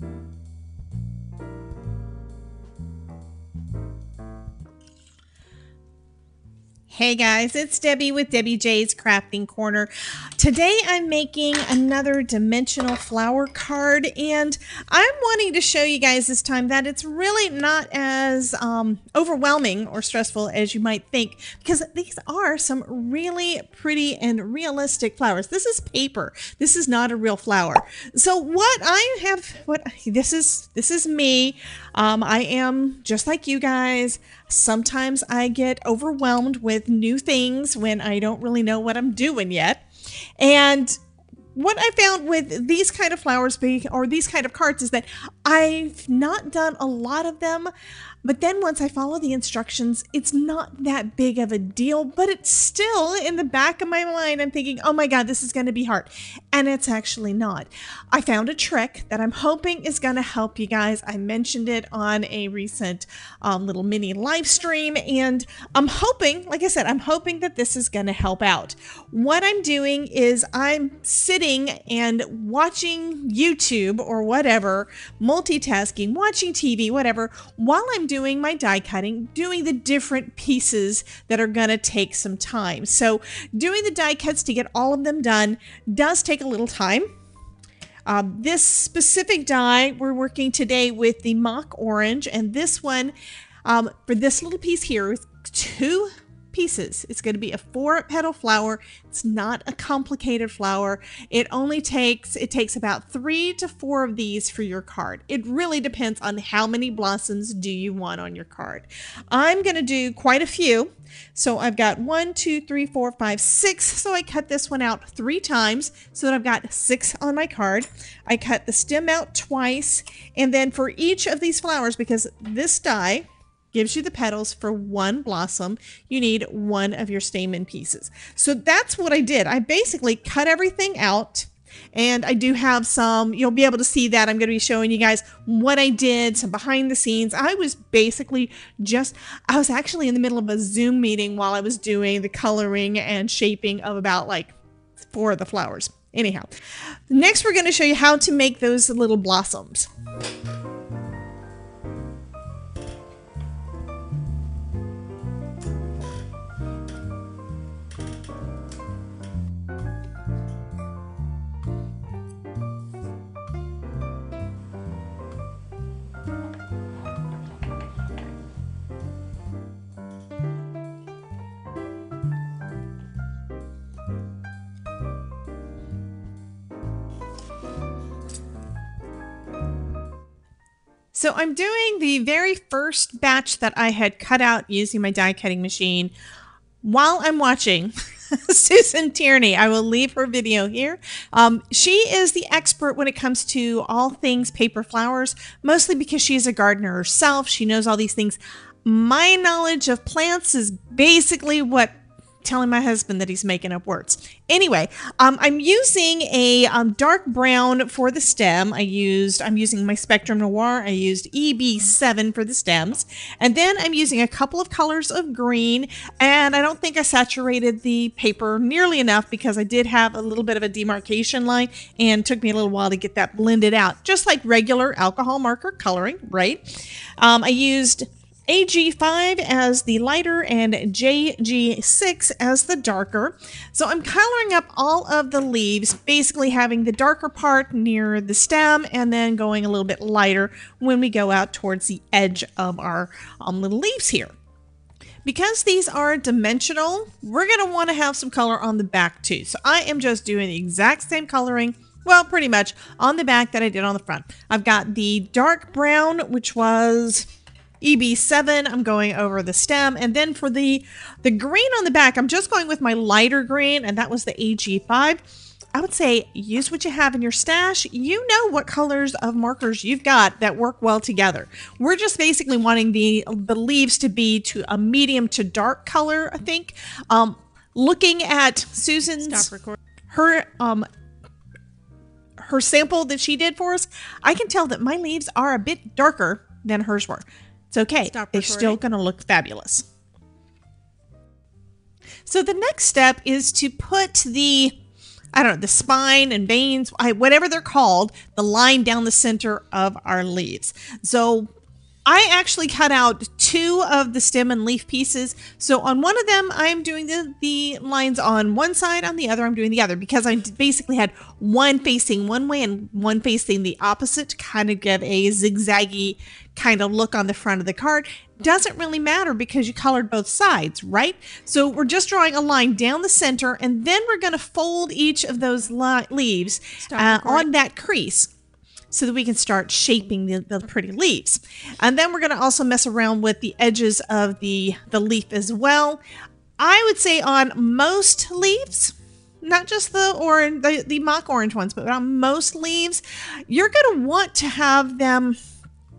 you Hey guys, it's Debbie with Debbie J's Crafting Corner. Today I'm making another dimensional flower card and I'm wanting to show you guys this time that it's really not as um, overwhelming or stressful as you might think because these are some really pretty and realistic flowers. This is paper. This is not a real flower. So what I have, what this is, this is me. Um, I am just like you guys. Sometimes I get overwhelmed with new things when I don't really know what I'm doing yet. And what I found with these kind of flowers or these kind of cards is that I've not done a lot of them. But then once I follow the instructions, it's not that big of a deal, but it's still in the back of my mind. I'm thinking, oh my God, this is going to be hard. And it's actually not. I found a trick that I'm hoping is going to help you guys. I mentioned it on a recent um, little mini live stream, and I'm hoping, like I said, I'm hoping that this is going to help out. What I'm doing is I'm sitting and watching YouTube or whatever, multitasking, watching TV, whatever, while I'm doing doing my die cutting, doing the different pieces that are going to take some time. So doing the die cuts to get all of them done does take a little time. Uh, this specific die, we're working today with the mock orange, and this one, um, for this little piece here, is two pieces. It's going to be a four petal flower. It's not a complicated flower. It only takes, it takes about three to four of these for your card. It really depends on how many blossoms do you want on your card. I'm going to do quite a few. So I've got one, two, three, four, five, six. So I cut this one out three times so that I've got six on my card. I cut the stem out twice. And then for each of these flowers, because this die gives you the petals for one blossom. You need one of your stamen pieces. So that's what I did. I basically cut everything out and I do have some, you'll be able to see that. I'm going to be showing you guys what I did, some behind the scenes. I was basically just, I was actually in the middle of a Zoom meeting while I was doing the coloring and shaping of about like four of the flowers. Anyhow, next we're going to show you how to make those little blossoms. So I'm doing the very first batch that I had cut out using my die cutting machine while I'm watching Susan Tierney. I will leave her video here. Um, she is the expert when it comes to all things paper flowers, mostly because she is a gardener herself. She knows all these things. My knowledge of plants is basically what telling my husband that he's making up words. Anyway, um, I'm using a um, dark brown for the stem. I used, I'm using my Spectrum Noir. I used EB7 for the stems. And then I'm using a couple of colors of green. And I don't think I saturated the paper nearly enough because I did have a little bit of a demarcation line and took me a little while to get that blended out, just like regular alcohol marker coloring, right? Um, I used AG5 as the lighter and JG6 as the darker. So I'm coloring up all of the leaves, basically having the darker part near the stem and then going a little bit lighter when we go out towards the edge of our um, little leaves here. Because these are dimensional, we're going to want to have some color on the back too. So I am just doing the exact same coloring well, pretty much on the back that I did on the front. I've got the dark brown, which was EB7, I'm going over the stem. And then for the, the green on the back, I'm just going with my lighter green, and that was the AG5. I would say use what you have in your stash. You know what colors of markers you've got that work well together. We're just basically wanting the, the leaves to be to a medium to dark color, I think. Um, looking at Susan's, her, um, her sample that she did for us, I can tell that my leaves are a bit darker than hers were. It's okay. They're still going to look fabulous. So the next step is to put the I don't know, the spine and veins, whatever they're called, the line down the center of our leaves. So I actually cut out two of the stem and leaf pieces. So on one of them, I'm doing the, the lines on one side, on the other, I'm doing the other because I basically had one facing one way and one facing the opposite to kind of give a zigzaggy kind of look on the front of the card. Doesn't really matter because you colored both sides, right? So we're just drawing a line down the center and then we're going to fold each of those leaves uh, on that crease so that we can start shaping the, the pretty leaves. And then we're going to also mess around with the edges of the, the leaf as well. I would say on most leaves, not just the orange, the, the mock orange ones, but on most leaves, you're going to want to have them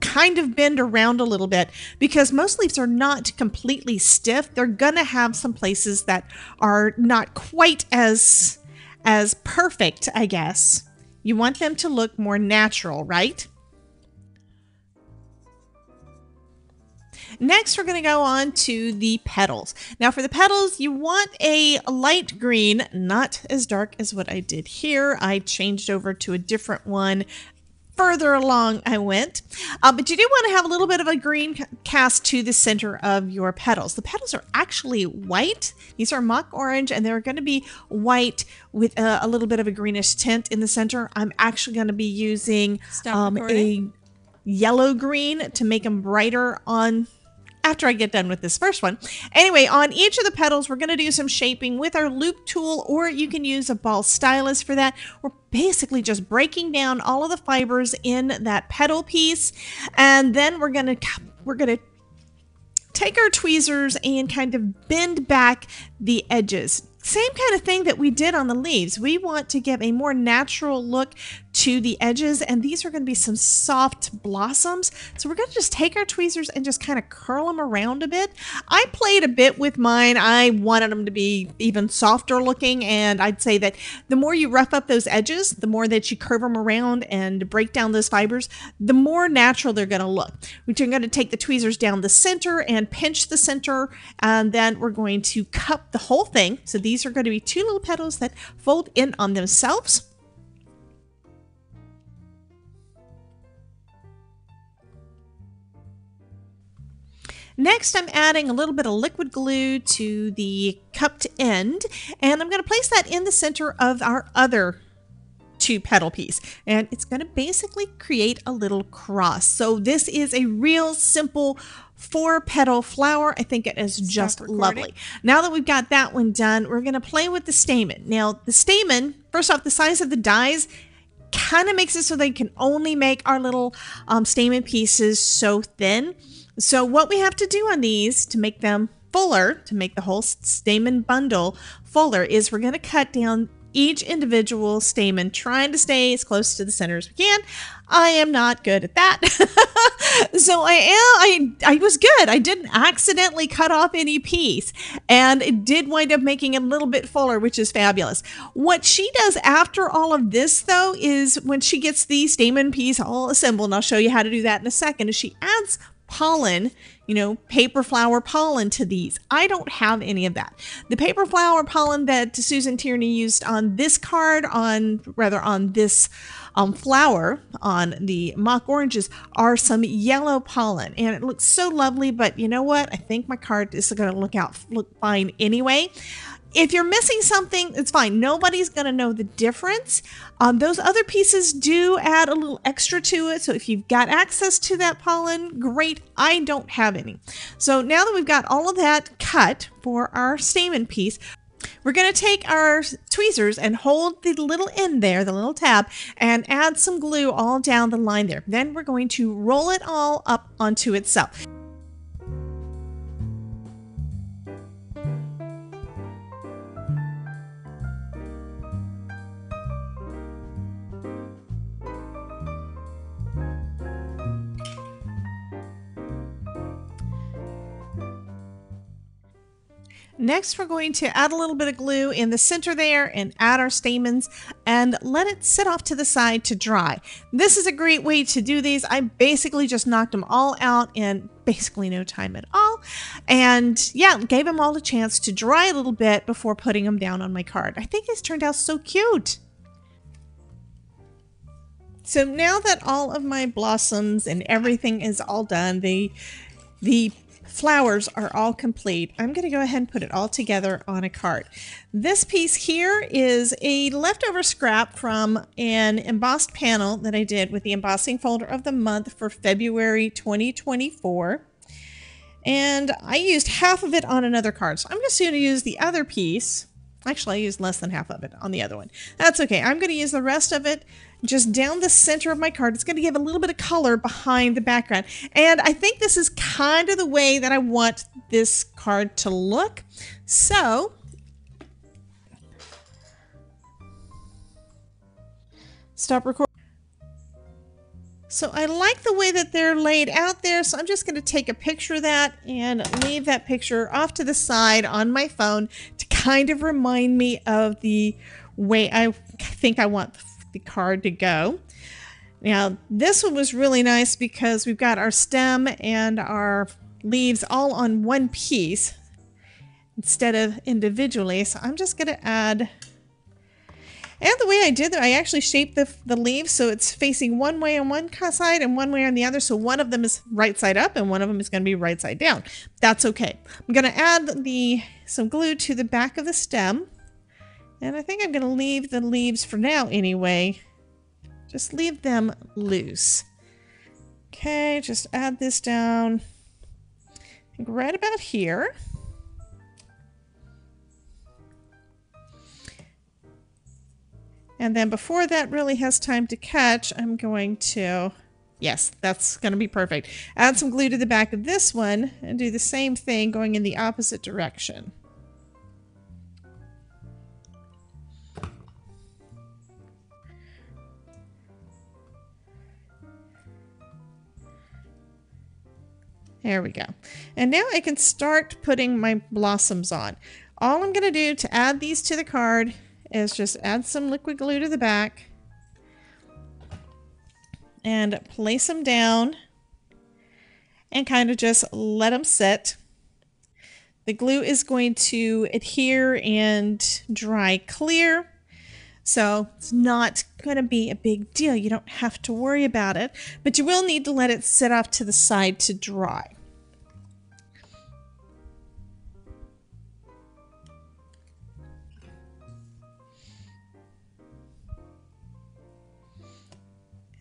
kind of bend around a little bit because most leaves are not completely stiff. They're going to have some places that are not quite as as perfect, I guess. You want them to look more natural, right? Next, we're going to go on to the petals. Now for the petals, you want a light green, not as dark as what I did here. I changed over to a different one further along I went. Uh, but you do want to have a little bit of a green cast to the center of your petals. The petals are actually white. These are mock orange and they're going to be white with a, a, little bit of a greenish tint in the center. I'm actually going to be using um, a yellow green to make them brighter on after I get done with this first one. Anyway, on each of the petals, we're going to do some shaping with our loop tool, or you can use a ball stylus for that. We're basically just breaking down all of the fibers in that petal piece, and then we're going to we're going to take our tweezers and kind of bend back the edges same kind of thing that we did on the leaves. We want to give a more natural look to the edges and these are going to be some soft blossoms. So we're going to just take our tweezers and just kind of curl them around a bit. I played a bit with mine. I wanted them to be even softer looking and I'd say that the more you rough up those edges, the more that you curve them around and break down those fibers, the more natural they're going to look. We're going to take the tweezers down the center and pinch the center and then we're going to cup the whole thing. So these are going to be two little petals that fold in on themselves. Next, I'm adding a little bit of liquid glue to the cupped end, and I'm going to place that in the center of our other two petal piece. And it's going to basically create a little cross. So this is a real simple four petal flower. I think it is just lovely. Now that we've got that one done we're going to play with the stamen. Now the stamen first off the size of the dies kind of makes it so they can only make our little um, stamen pieces so thin so what we have to do on these to make them fuller to make the whole stamen bundle fuller is we're going to cut down each individual stamen, trying to stay as close to the center as we can. I am not good at that. so I am I I was good. I didn't accidentally cut off any piece and it did wind up making it a little bit fuller, which is fabulous. What she does after all of this though is when she gets the stamen piece all assembled, and I'll show you how to do that in a second, is she adds pollen, you know, paper flower pollen to these. I don't have any of that. The paper flower pollen that Susan Tierney used on this card, on rather on this um, flower on the mock oranges are some yellow pollen and it looks so lovely but you know what I think my card is going to look out look fine anyway if you're missing something, it's fine. Nobody's going to know the difference. Um, those other pieces do add a little extra to it. So if you've got access to that pollen, great. I don't have any. So now that we've got all of that cut for our stamen piece, we're going to take our tweezers and hold the little end there, the little tab, and add some glue all down the line there. Then we're going to roll it all up onto itself. Next, we're going to add a little bit of glue in the center there and add our stamens and let it sit off to the side to dry. This is a great way to do these. I basically just knocked them all out in basically no time at all. And yeah, gave them all a chance to dry a little bit before putting them down on my card. I think this turned out so cute. So now that all of my blossoms and everything is all done, the the flowers are all complete. I'm going to go ahead and put it all together on a card. This piece here is a leftover scrap from an embossed panel that I did with the embossing folder of the month for February 2024. And I used half of it on another card. So I'm just going to use the other piece. Actually, I used less than half of it on the other one. That's okay. I'm going to use the rest of it just down the center of my card. It's going to give a little bit of color behind the background. And I think this is kind of the way that I want this card to look. So stop recording. So I like the way that they're laid out there, so I'm just going to take a picture of that and leave that picture off to the side on my phone to kind of remind me of the way I think I want the card to go. Now, this one was really nice because we've got our stem and our leaves all on one piece instead of individually. So I'm just going to add, and the way I did that, I actually shaped the, the leaves so it's facing one way on one side and one way on the other. So one of them is right side up and one of them is going to be right side down. That's okay. I'm going to add the some glue to the back of the stem. And I think I'm going to leave the leaves for now anyway. Just leave them loose. Okay, just add this down right about here. And then before that really has time to catch, I'm going to, yes, that's going to be perfect. Add some glue to the back of this one and do the same thing going in the opposite direction. There we go. And now I can start putting my blossoms on. All I'm going to do to add these to the card is just add some liquid glue to the back and place them down and kind of just let them sit. The glue is going to adhere and dry clear. So it's not going to be a big deal. You don't have to worry about it, but you will need to let it sit off to the side to dry.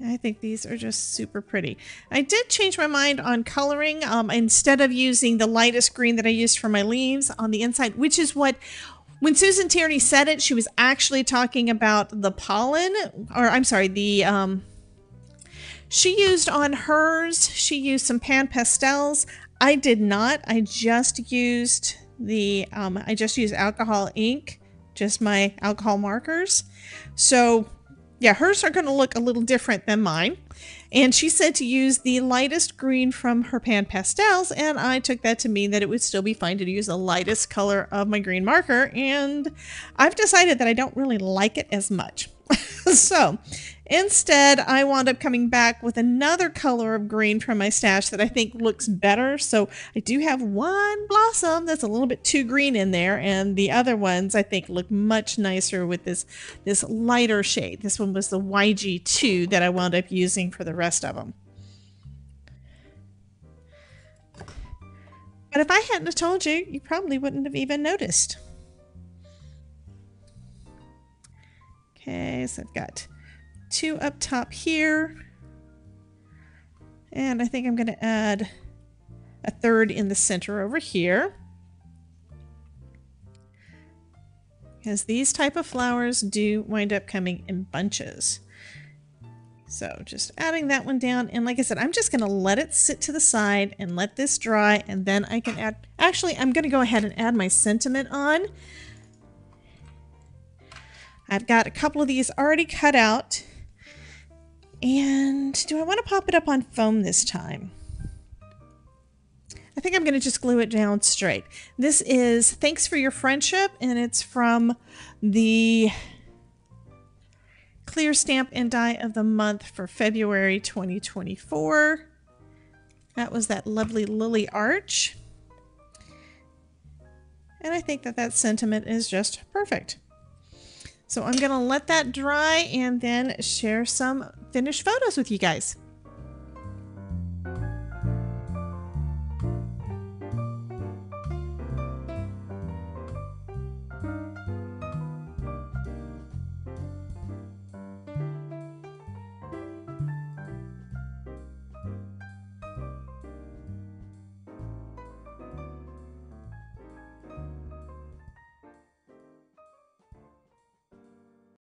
I think these are just super pretty. I did change my mind on coloring. Um, instead of using the lightest green that I used for my leaves on the inside, which is what when Susan Tierney said it, she was actually talking about the pollen, or I'm sorry, the um, she used on hers. She used some pan pastels. I did not. I just used the um, I just used alcohol ink, just my alcohol markers. So yeah, hers are going to look a little different than mine. And she said to use the lightest green from her pan pastels, and I took that to mean that it would still be fine to use the lightest color of my green marker, and I've decided that I don't really like it as much. so instead, I wound up coming back with another color of green from my stash that I think looks better. So I do have one blossom that's a little bit too green in there, and the other ones I think look much nicer with this, this lighter shade. This one was the YG2 that I wound up using for the rest of them. But if I hadn't have told you, you probably wouldn't have even noticed. Okay, so I've got two up top here. And I think I'm going to add a third in the center over here. Because these type of flowers do wind up coming in bunches. So just adding that one down. And like I said, I'm just going to let it sit to the side and let this dry. And then I can add, actually, I'm going to go ahead and add my sentiment on. I've got a couple of these already cut out. And do I want to pop it up on foam this time? I think I'm going to just glue it down straight. This is Thanks for Your Friendship, and it's from the Clear Stamp and Die of the Month for February 2024. That was that lovely lily arch. And I think that that sentiment is just perfect. So I'm going to let that dry and then share some finished photos with you guys.